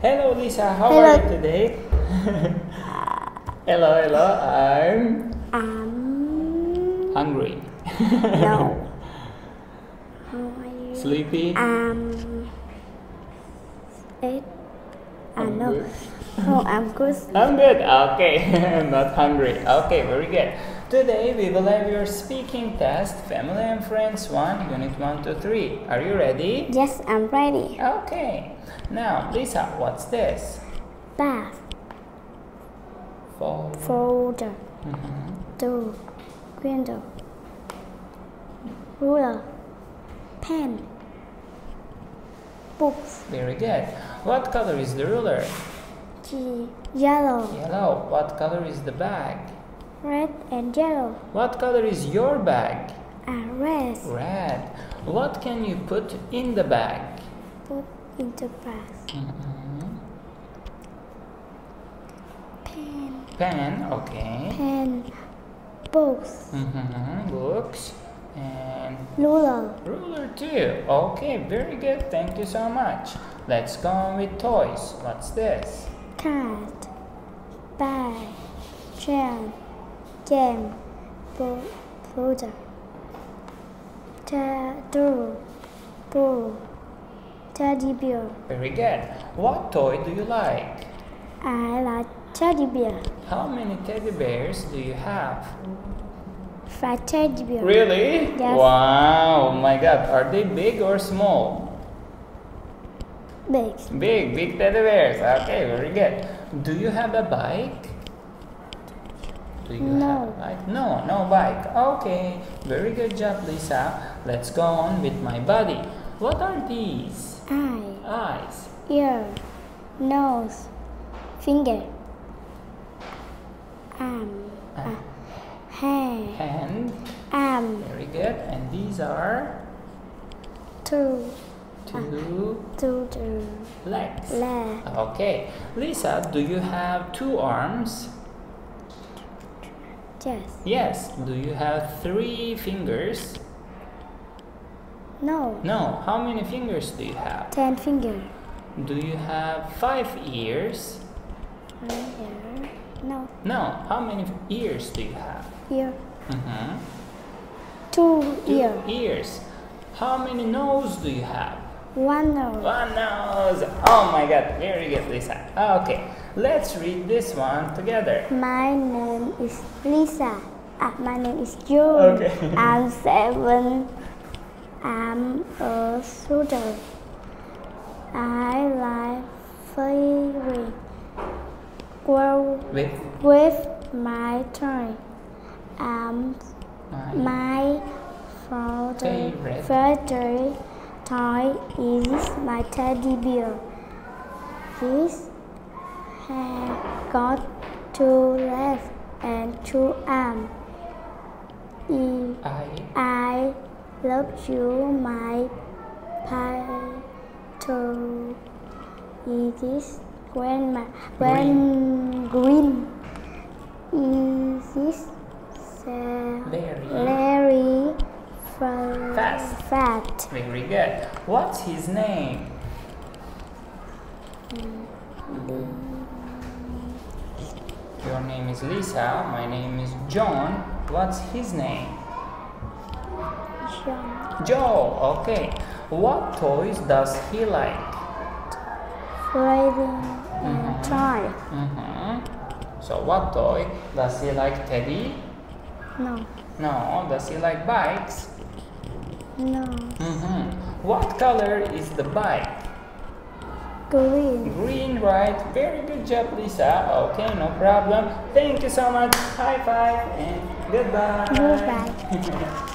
Hello, Lisa. How Hello. are you today? hello, hello. I'm Um, hungry. no. How are you? Sleepy. Um, it. I I'm know. No, I'm good. I'm good. Okay, I'm not hungry. Okay, very good. Today we will have your speaking test, Family and Friends 1, Unit 1 to 3. Are you ready? Yes, I'm ready. Okay. Now, Lisa, what's this? Bath, Fold. folder, Mhm. door, window, ruler, pen, books, Very good. What color is the ruler? G, yellow, Yellow. What color is the bag? Red and yellow, What color is your bag? red. Red. What can you put in the bag? Put into bath. Mhm. Pen, Pen, okay. pen, books, Mhm. Books and ruler, ruler too. Okay, very good. Thank you so much. Let's go on with toys. What's this? cat, bag, chair, folder, ta- door, ball, teddy bear. Very good. What toy do you like? I like teddy bear. How many teddy bears do you have? Five teddy bear. Really? Yes. Wow, oh my god. Are they big or small? Big. Big, big teddy bears. Okay, very good. Do you have a bike? Do you have No. a bike? No, no bike. Okay, very good job, Lisa. Let's go on with my body. What are these? Eye, Eyes. ear, nose, finger, arm, Uh, uh, hand, hand. arm, Very good. And these are Two. Two. two, two legs. leg, Okay. Lisa, do you have two arms? Yes, Yes. Do you have three fingers? no, No. How many fingers do you have? ten fingers. Do you have five ears? one ear, no, No. How many ears do you have? ear, Mm-hmm. two Two ear, ears. How many nose do you have? One nose, One nose. Oh my god, very good, Lisa. Okay, let's read this one together. My name is Lisa. Ah, my name is June. Okay. I'm seven. I'm a soldier. I like flying. With with my toy. Um, my my father Favorite. favorite toy is my teddy bear. This has got two legs and two arms. I, I love you, my pato. It is grandma, grand green. It is very Larry fa- Fast. fat. very good. What's his name? Your name is Lisa. My name is John. What's his name? John. Joe. Okay. What toys does he like? Flying and Mhm. toy. Mm-hmm. So what toy? Does he like teddy? No, No. Does he like bikes? No. Mm-hmm. What color is the bike? Green. Green, right? Very good job, Lisa. Okay, no problem. Thank you so much. High five and goodbye. Goodbye.